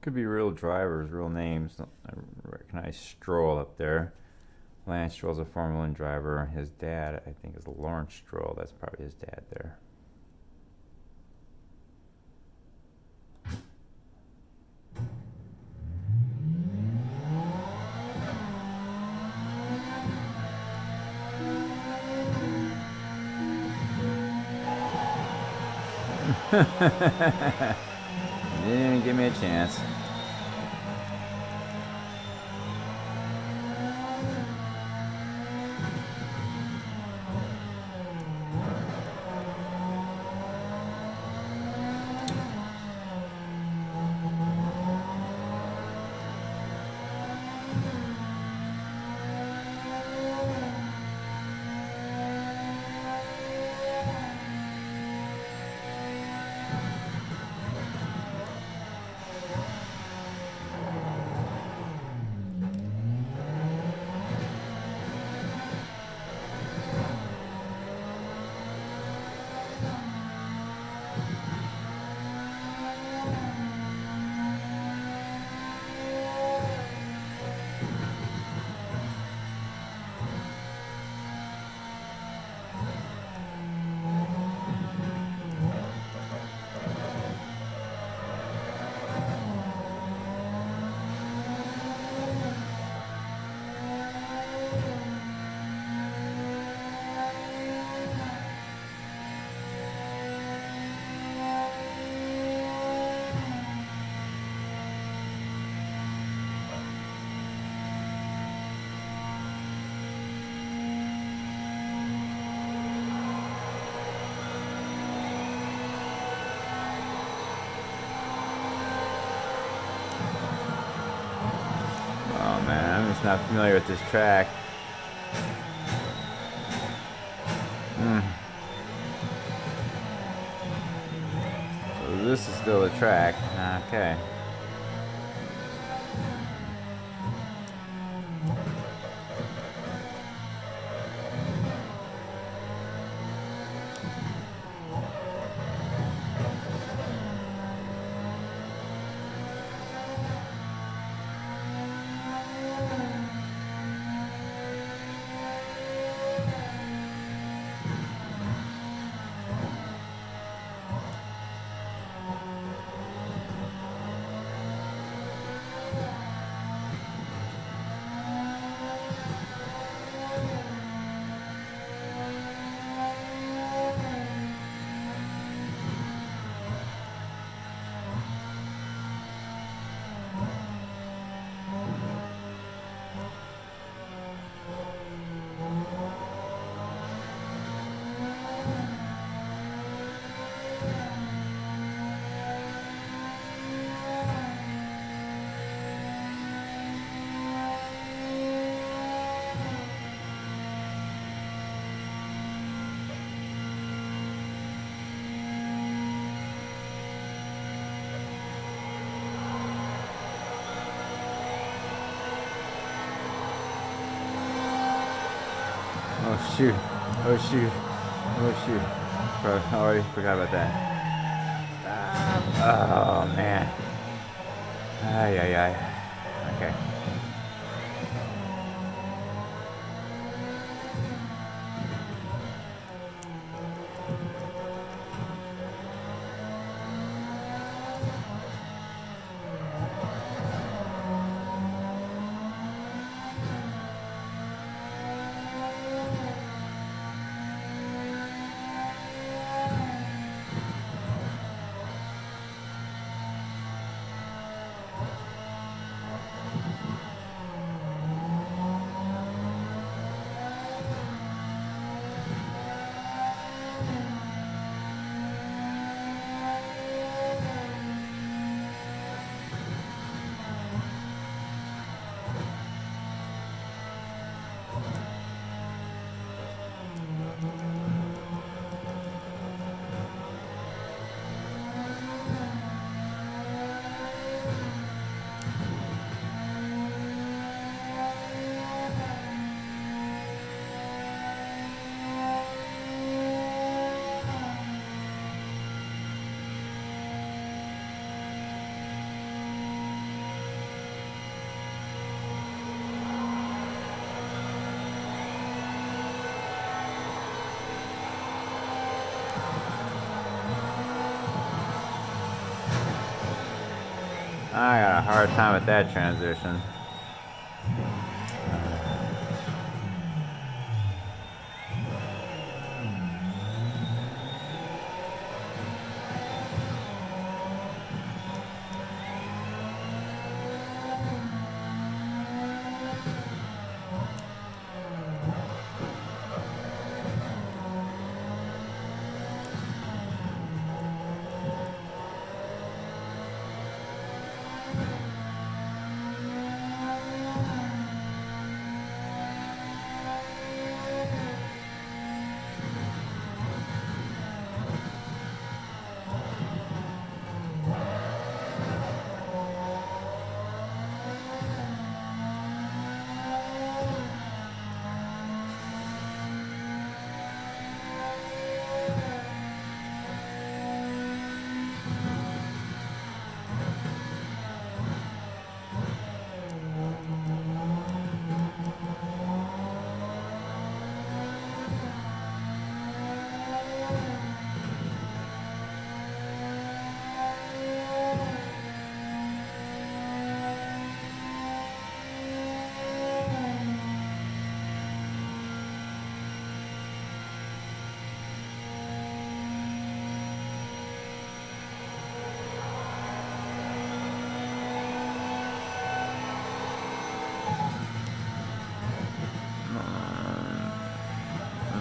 Could be real drivers, real names. I recognize Stroll up there. Lance Stroll's a Formula One driver. His dad, I think, is Lawrence Stroll. That's probably his dad there. Didn't even give me a chance. Not familiar with this track. Hmm. So this is still a track. Okay. Shoot. Oh shoot. Oh shoot. I already forgot about that. Ah, oh man. Ay, ay, ay. I got a hard time with that transition.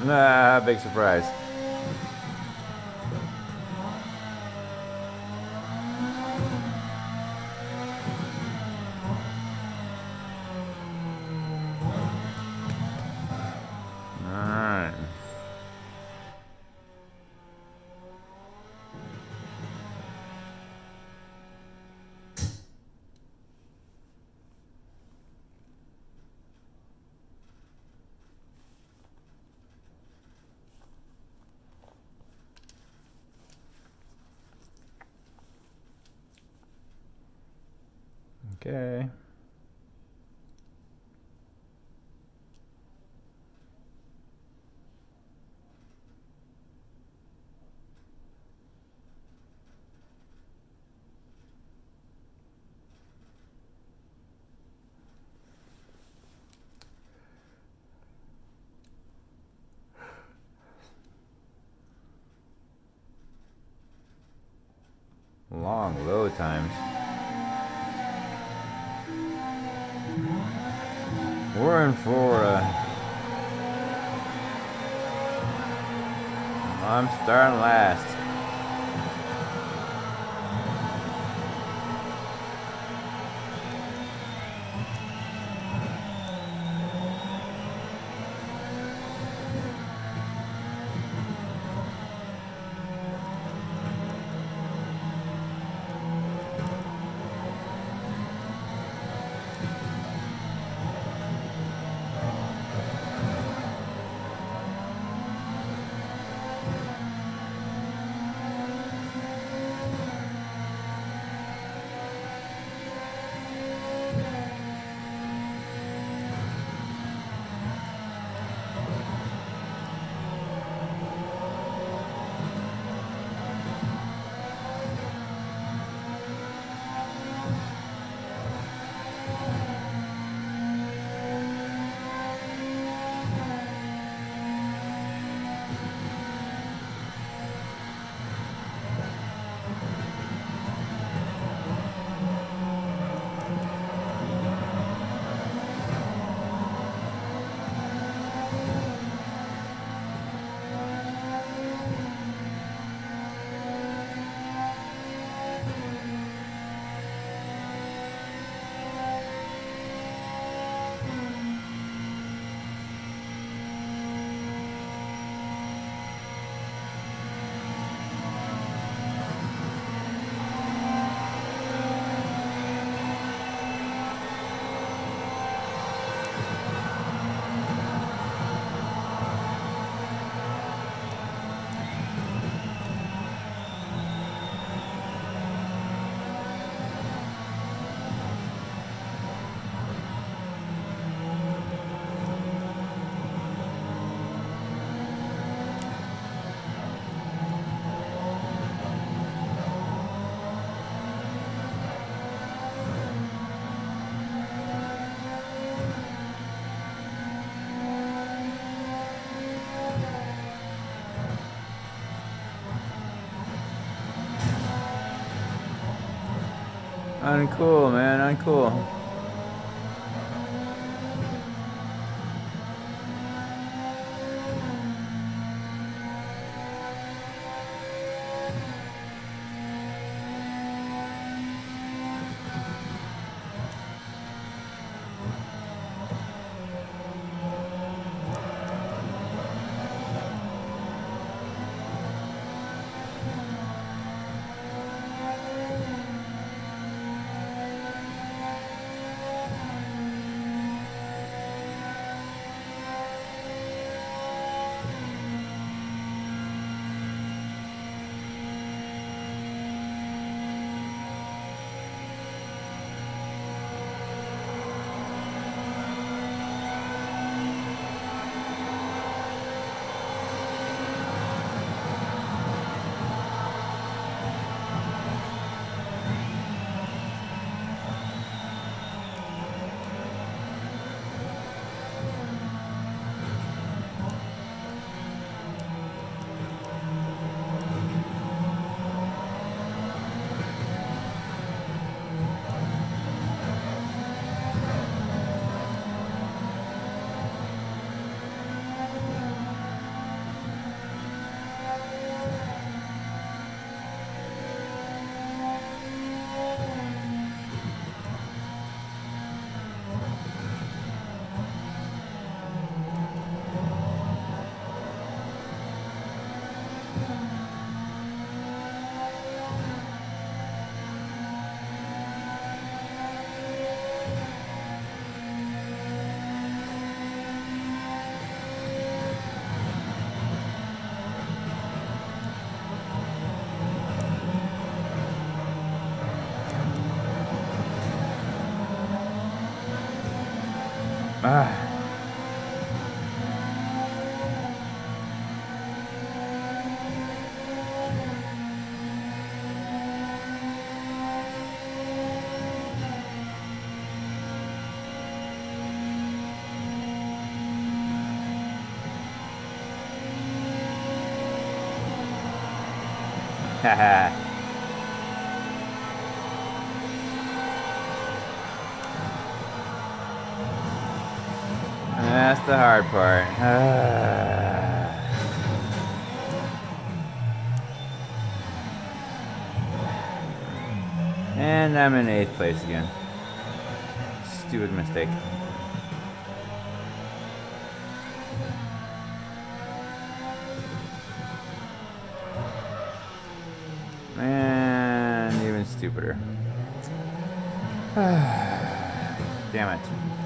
Nah, big surprise. Times. Uncool, man, uncool. Ah. Haha. hard part. and I'm in eighth place again. Stupid mistake. And even stupider. Damn it.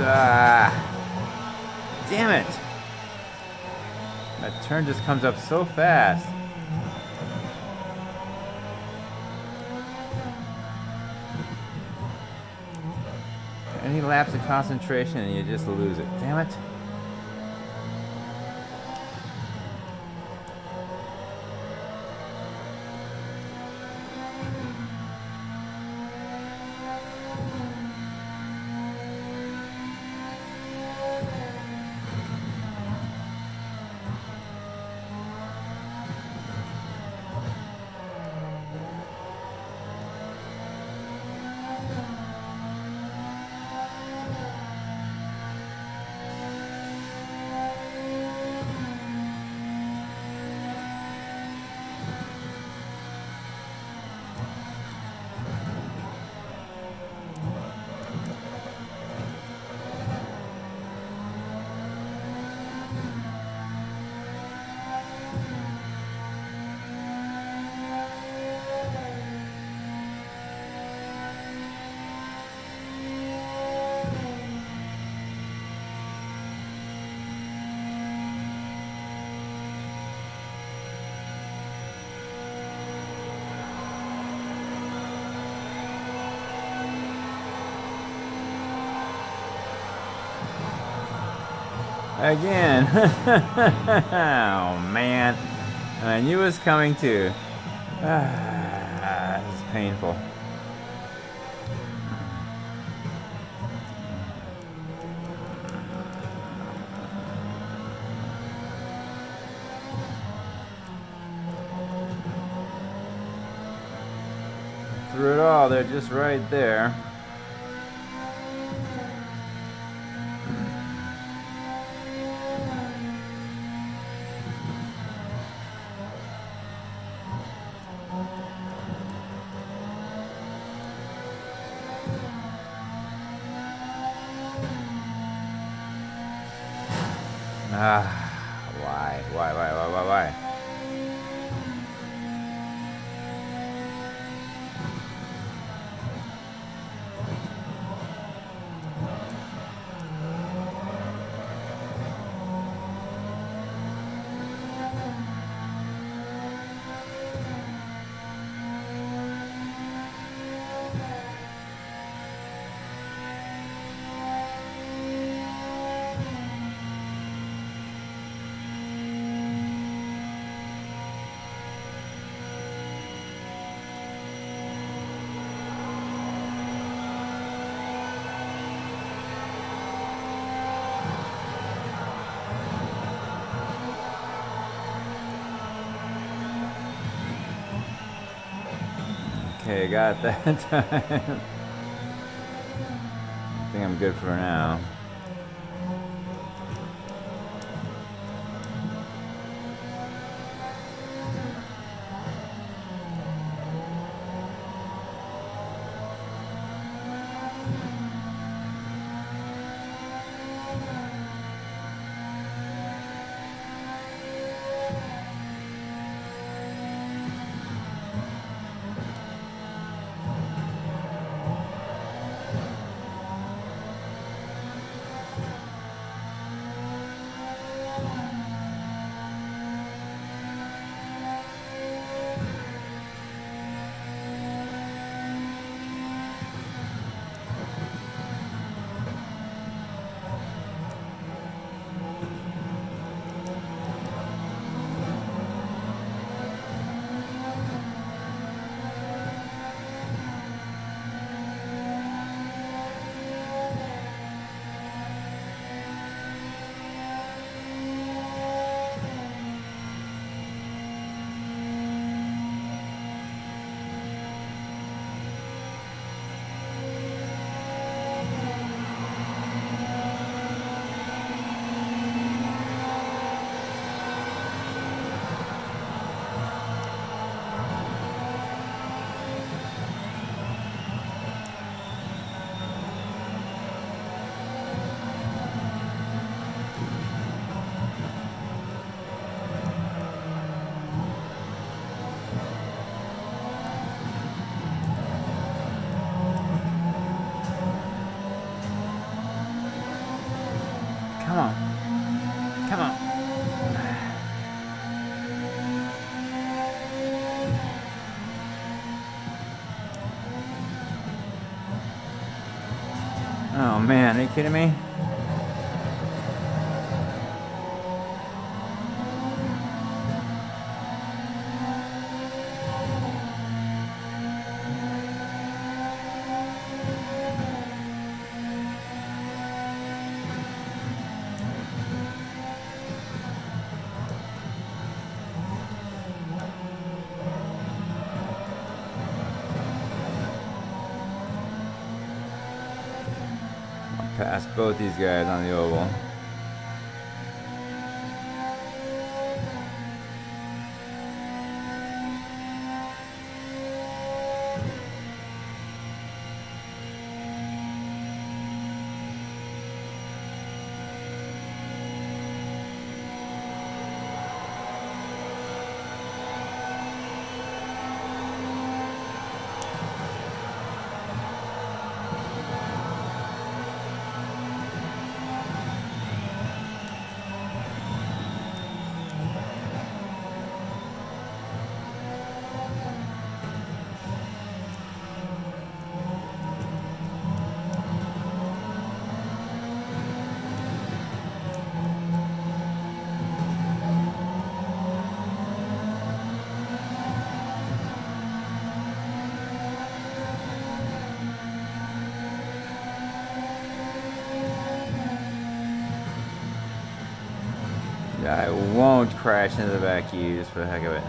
Ah. Damn it. That turn just comes up so fast. Any lapse of concentration and you just lose it. Damn it. Again. oh, man. I knew it was coming too. Ah, this is painful. Through it all, they're just right there. Okay, got that time. I think I'm good for now. Oh man, are you kidding me? Both these guys on the oval. I won't crash into the back you just for the heck of it.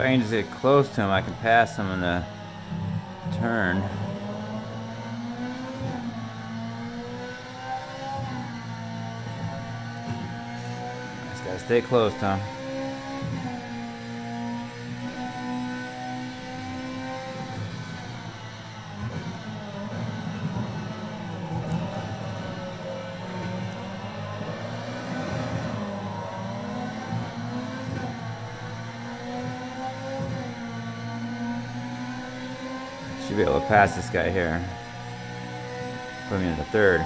If I can just get close to him, I can pass him in the turn. Just gotta stay close to pass this guy here. Put me in the third.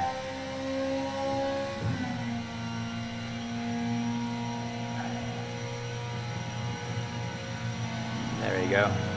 There you go.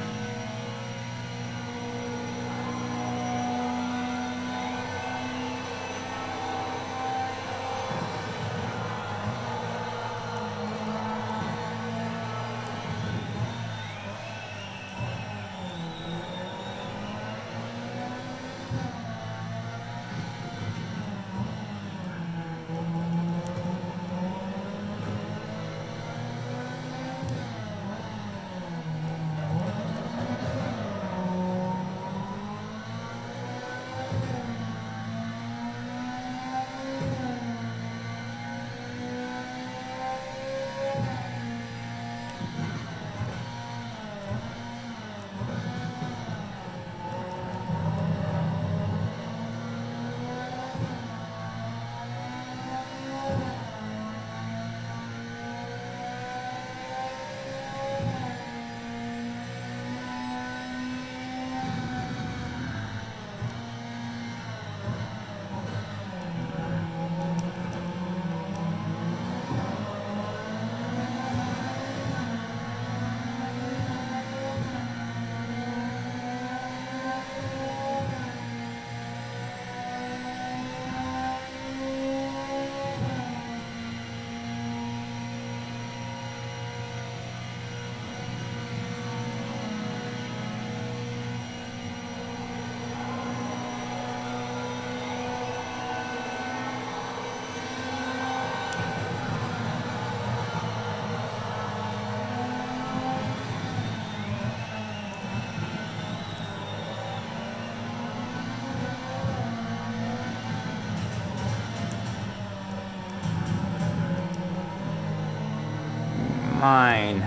Mine.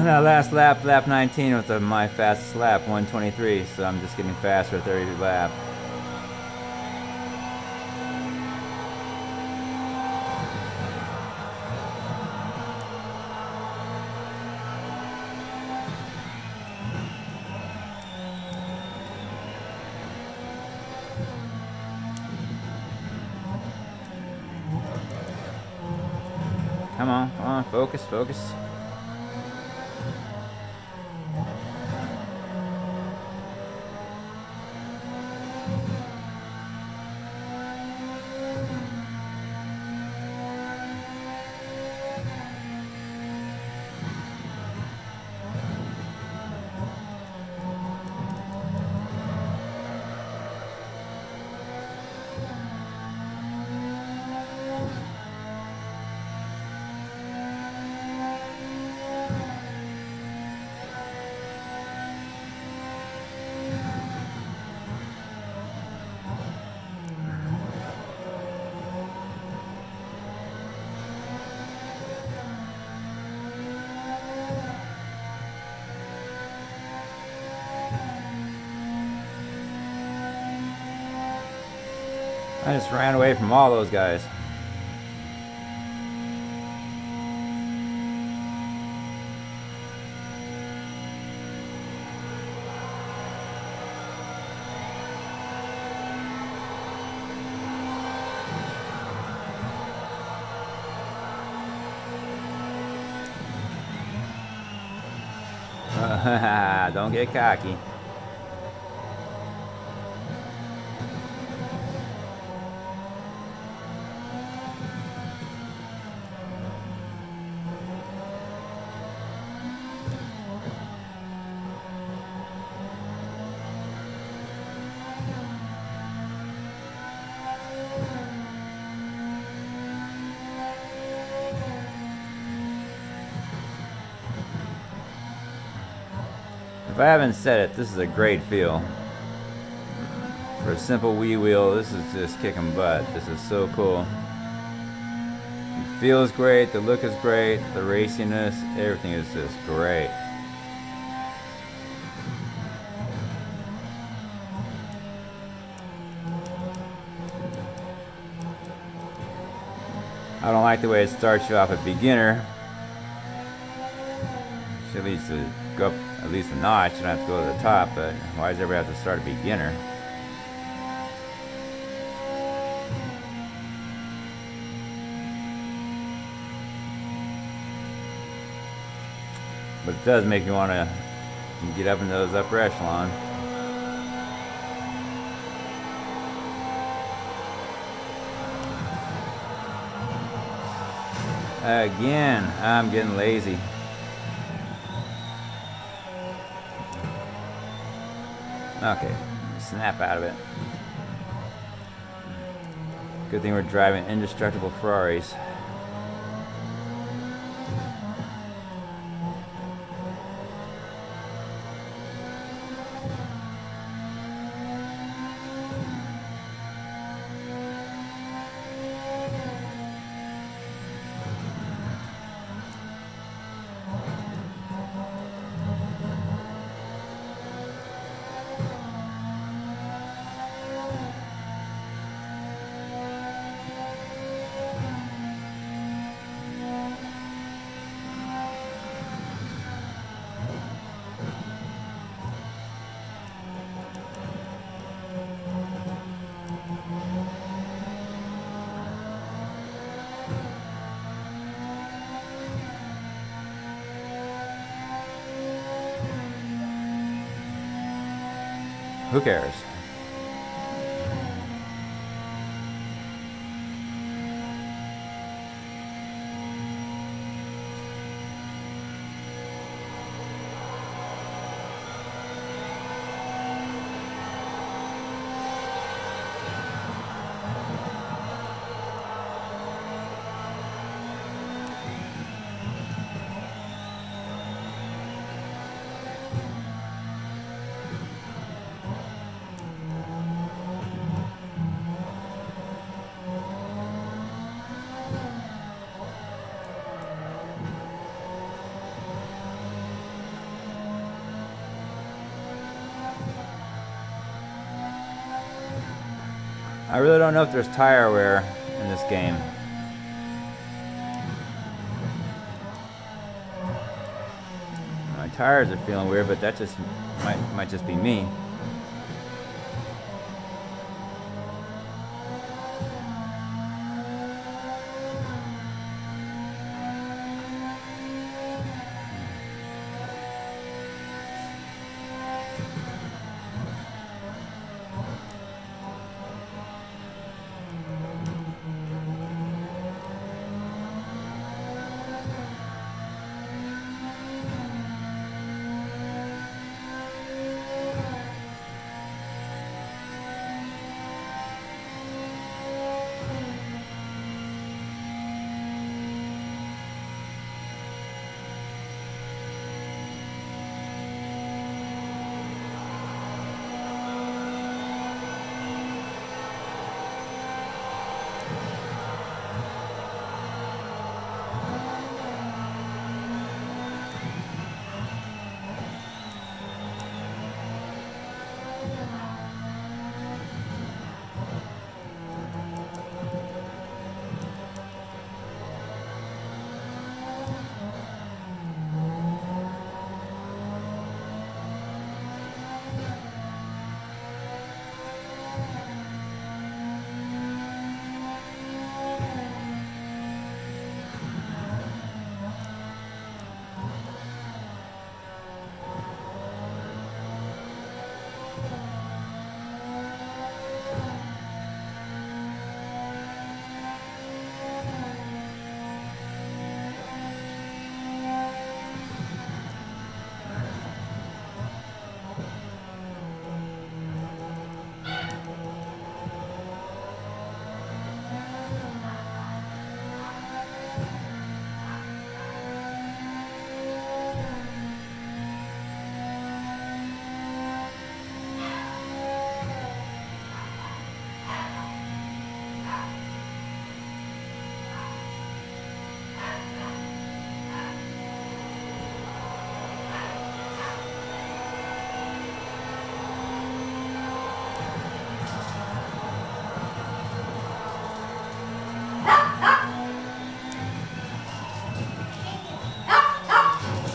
last lap, lap 19, was the, my fastest lap, 123. So I'm just getting faster at 30 lap. Come on, come on, focus, focus. I just ran away from all those guys. Don't get cocky. I haven't said it, this is a great feel. For a simple Wii wheel, this is just kicking butt. This is so cool. It feels great, the look is great, the raciness, everything is just great. I don't like the way it starts you off a beginner. Should at least go up at least a notch. You don't have to go to the top, but why does everybody have to start a beginner? But it does make me want to get up into those upper echelon. Again, I'm getting lazy. Okay, snap out of it. Good thing we're driving indestructible Ferraris. Who cares? Really don't know if there's tire wear in this game. My tires are feeling weird, but that just might might just be me.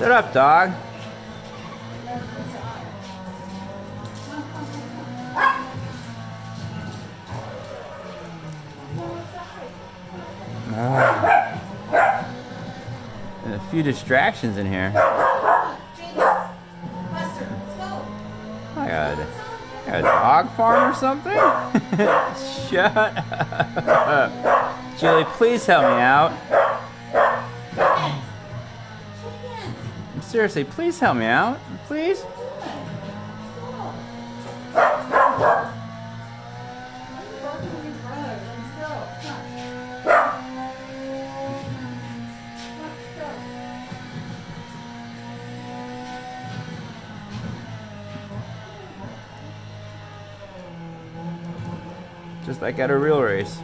Shut up, dog. Ah. a few distractions in here. I got a dog farm or something? Shut up. Julie, please help me out. Seriously, please help me out. Please? Just like at a real race.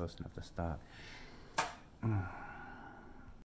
Close enough to stop.